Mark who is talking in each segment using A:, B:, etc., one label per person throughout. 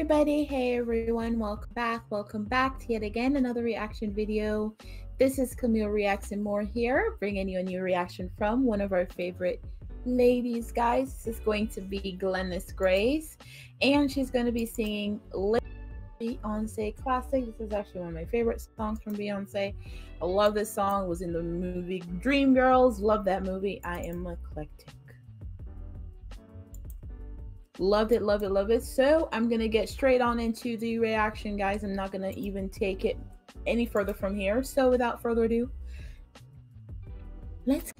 A: everybody. Hey everyone. Welcome back. Welcome back to yet again another reaction video. This is Camille Reacts and More here, bringing you a new reaction from one of our favorite ladies, guys. This is going to be Glennis Grace, and she's going to be singing Beyonce classic. This is actually one of my favorite songs from Beyonce. I love this song. It was in the movie Dreamgirls. Love that movie. I am eclectic. Loved it, love it, love it. So I'm going to get straight on into the reaction, guys. I'm not going to even take it any further from here. So without further ado, let's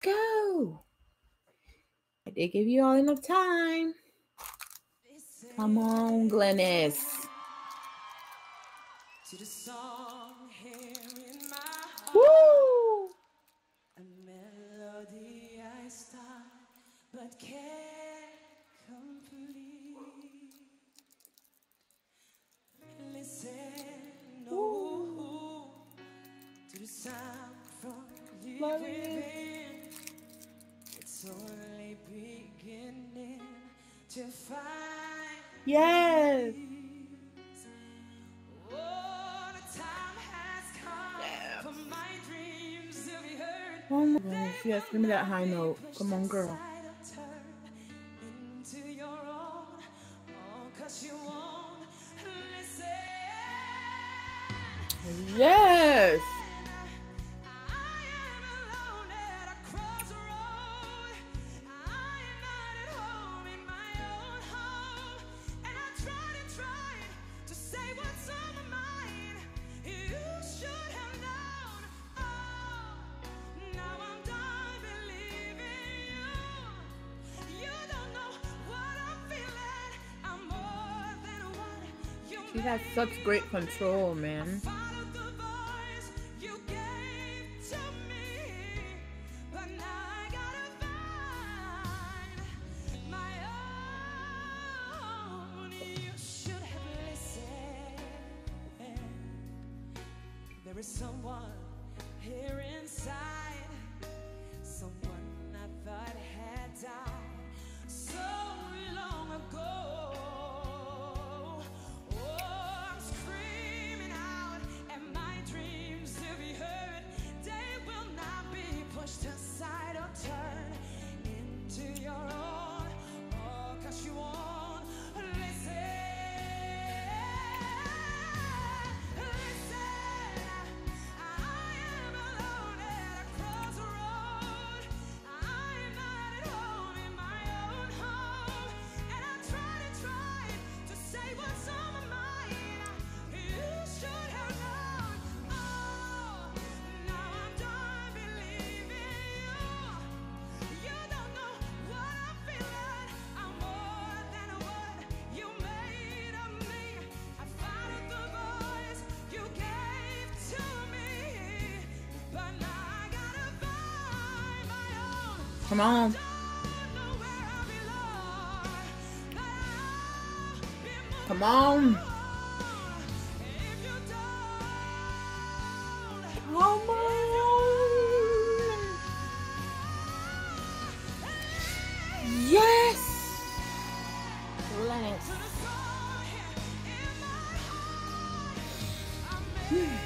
A: go. I did give you all enough time. Come on, Glennis. To the song within. It's only beginning to find. Yes. Oh my gosh, yes, give me that high note. Come on, girl. Yes! She has such great control, man. There is someone here inside, someone I thought Come on. Come on. Come on. Yes. Let's. Hmm.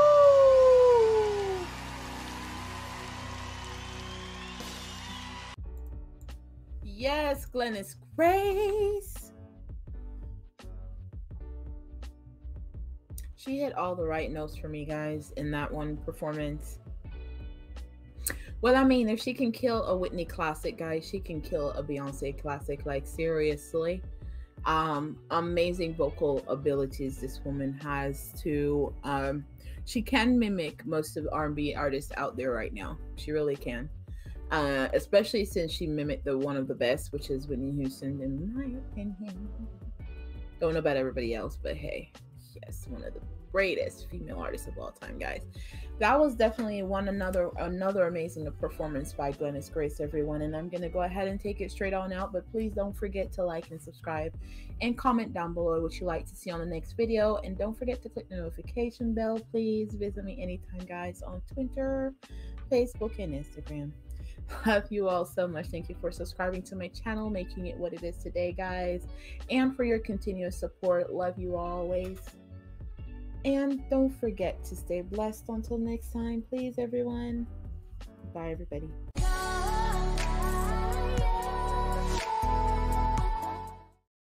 A: Yes, Glennis Grace. She hit all the right notes for me, guys, in that one performance. Well, I mean, if she can kill a Whitney classic, guys, she can kill a Beyonce classic. Like, seriously. Um, amazing vocal abilities this woman has to um,
B: she can mimic most of R&B artists out there right now. She really can. Uh, especially since she mimicked the one of the best, which is Whitney Houston, in my opinion. Don't know about everybody else, but hey, yes, one of the greatest female artists of all time, guys. That was definitely one another another amazing performance by Glennis Grace, everyone. And I'm gonna go ahead and take it straight on out. But please don't forget to like and subscribe and comment down below what you like to see on the next video. And don't forget to click the notification bell. Please visit me anytime, guys, on Twitter, Facebook, and Instagram. Love you all so much. Thank you for subscribing to my channel, making it what it is today, guys, and for your continuous support. Love you always. And don't forget to stay blessed until next time, please, everyone. Bye, everybody.